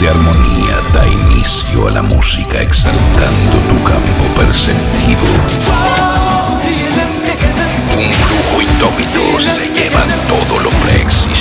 de armonía da inicio a la música exaltando tu campo perceptivo. Un flujo indómito se lleva todo lo preexistente.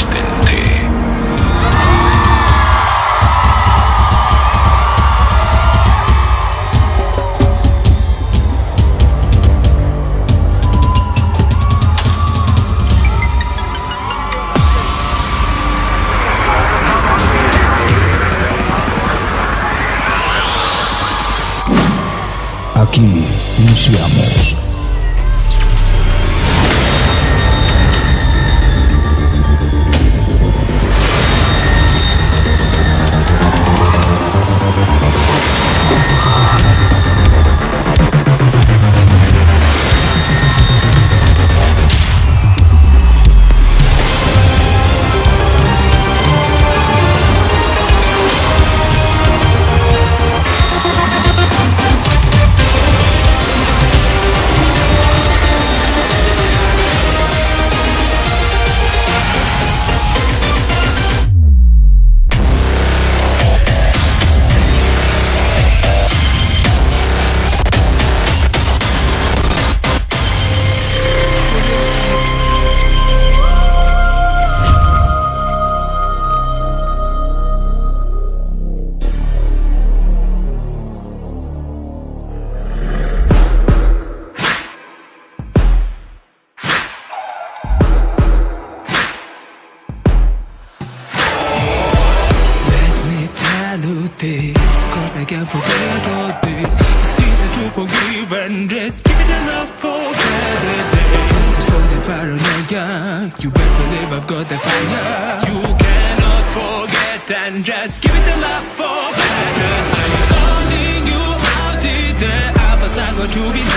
days Give it enough for better days For the paranoia You better believe I've got the fire. You cannot forget And just give it enough for better I'm calling you out in the not going to be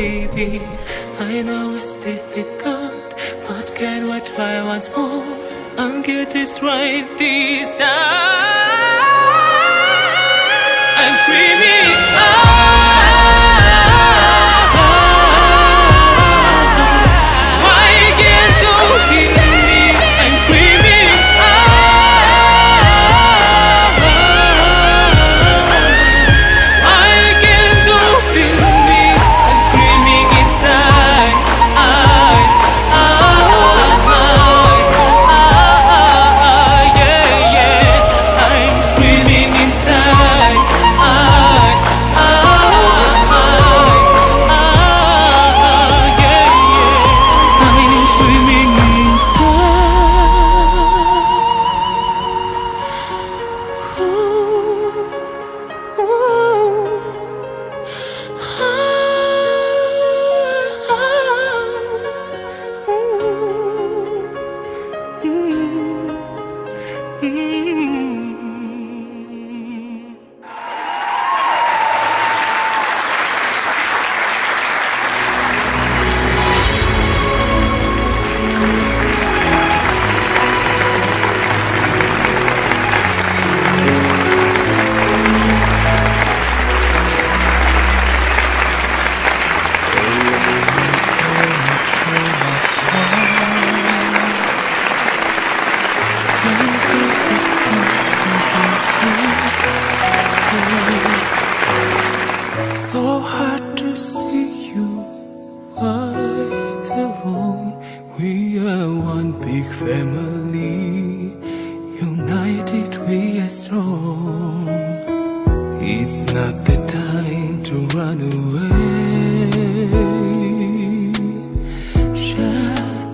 baby. I know it's difficult, but can we try once more and get this right this time? I'm screaming out.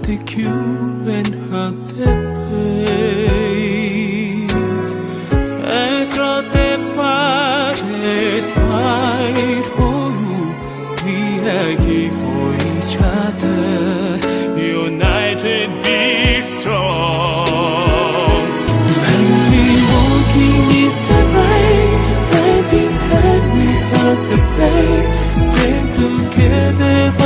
take you and her that way the crote partes fight for you We are here for each other United be strong When we walking in the rain Hand in hand we are the pain. Stand together